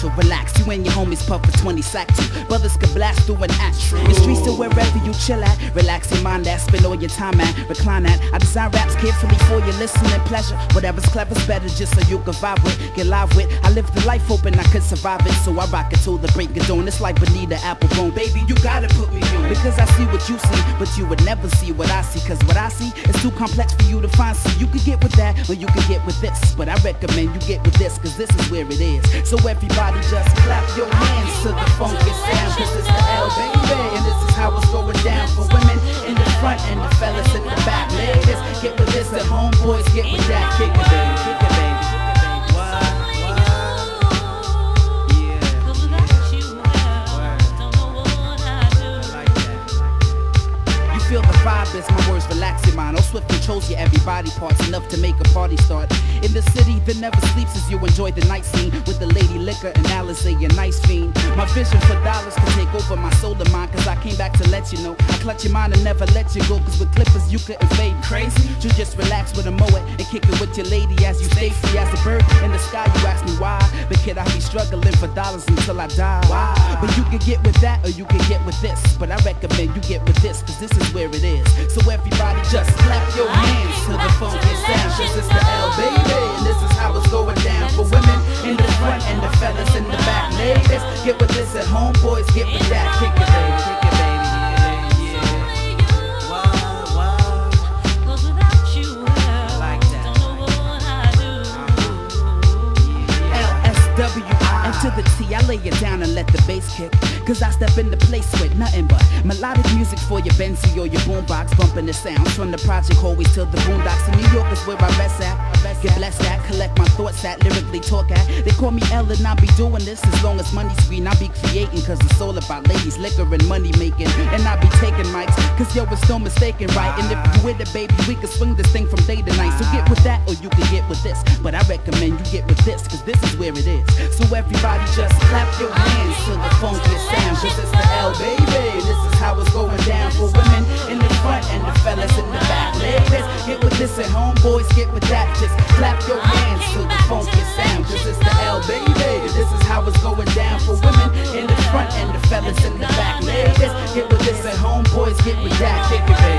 to relax. You and your homies puff for 20 sack. Brothers can blast through an act. The streets to wherever you chill at. Relax your mind at, spend all your time at, recline at. I design raps carefully for your listening pleasure. Whatever's clever's better just so you can vibe with, get live with. I live the life hoping I could survive it. So I rock it till the break of dawn. It's like Bonita Applebum. Baby, you gotta put me on. Because I see what you see, but you would never see what I see. Cause what I see is too complex for you to find. So you can get with that, or you can get with this. But I recommend you get with this, cause this is where it is. So everybody just clap your hands to the funky sound. Cause it's the L baby, and this is how it's going down for women in the front and the fellas in the back. Ladies, get with this, the homeboys get with that. Kick it, controls your every body parts enough to make a party start. In the city that never sleeps as you enjoy the night scene with the lady liquor and Alice a nice fiend. My vision for dollars can take over my soul and mind. Cause I came back to let you know. I clutch your mind and never let you go. Cause with clippers you couldn't fade crazy. You just relax with a mower and kick it with your lady as you stay free as a bird in the sky. You ask me why. But kid, I be struggling for dollars until I die. Why? But you can get with that or you can get with this. But I recommend you get with this cause this is where it is. So everybody just clap your hands to the funky sound. The L baby. And this is how it's going down for women in the front and the fellas in the back. Ladies, get with this at home, boys, get with that. Kick it, baby, kick it, baby. Yeah, to the T, I lay it down and let the bass kick. Cause I step in the place with nothing but melodic music for your Benzie or your boombox, bumping the sounds from the project always to the boondocks. In New York is where I rest at. Get blessed at, collect my thoughts at, lyrically talk at. They call me and I be doing this as long as money's green. I be creating cause it's all about ladies, liquor and money making. And I be taking mics cause yo, it's no mistaken, right? And if you with it, baby, we can swing this thing from day to night. So get with that or you can get with this. But I recommend you get with this cause this is where it is. So everybody just clap your hands to the funky sound cause it's the L, baby. This is how it's going down for women in the front and the fellas in the back. Ladies, get with this at home, boys, get with that. Just clap your hands boys get redacted.